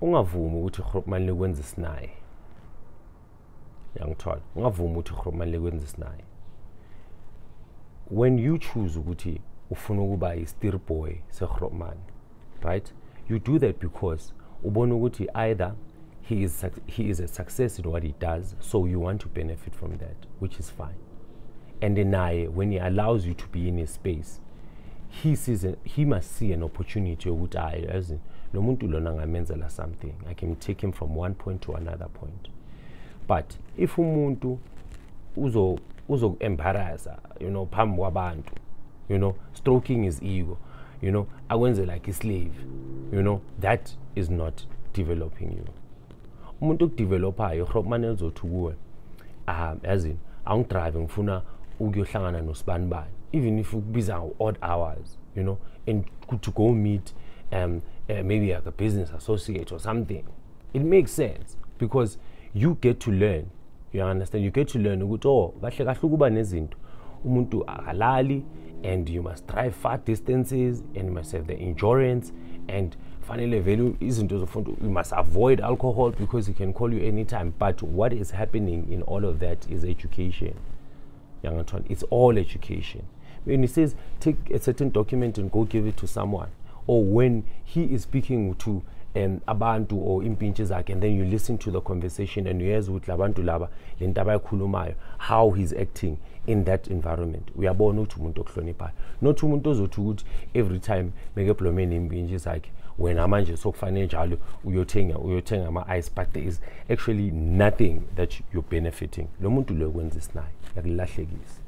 ungavumi ukuthi urhulumani likwenza isinaye yangithola ungavumi ukuthi likwenza isinaye when you choose ukuthi ufuna ukuba i-steer boy serhulumani right? You do that because ubona ukuthi either he is, he is a success in what he does so you want to benefit from that which is fine. And naye when he allows you to be in his space he sees a, he must see an opportunity yokuthi hayi as lo muntu lona ngamenzela something. I can take him from one point to another point. But if umuntu uzo uzoku-embarrassa you know phambi kwabantu you know stroking his ego you know akwenze like i-slave you know that is not developing you. Umuntu okudevelophayo urhulumane ezothi kuwe um yazini angidrive ngifuna ukuyohlangana nosibanibani even if ukubiza ngo-odd hours you know and to go meet um, uh, maybe like a business associate or something. It makes sense because you get to learn you understand? You get to learn ukuthi oh kahle kahle ukuba nezinto. Umuntu akalali and you must drive far distances and you must have the endurance and fanele vele izinto zofunda you must avoid alcohol because he can call you anytime. But what is happening in all of that is education young Antoine. It's all education. When he says take a certain document and go give it to someone, or when he is speaking to um, abantu or impintshi zakhe and then you listen to the conversation and uyazi ukuthi labantu laba le nto how he's acting in that environment uyabona ukuthi umuntu okuhloniphayo not umuntu ozothi ukuthi every time mekeblomeni impintshi zakhe wena manje sokufanele njalo uyothenga uyothenga ama-ice but there is actually nothing that you're benefiting. Lo muntu lo kwenza isinayo. Yakulahlekisa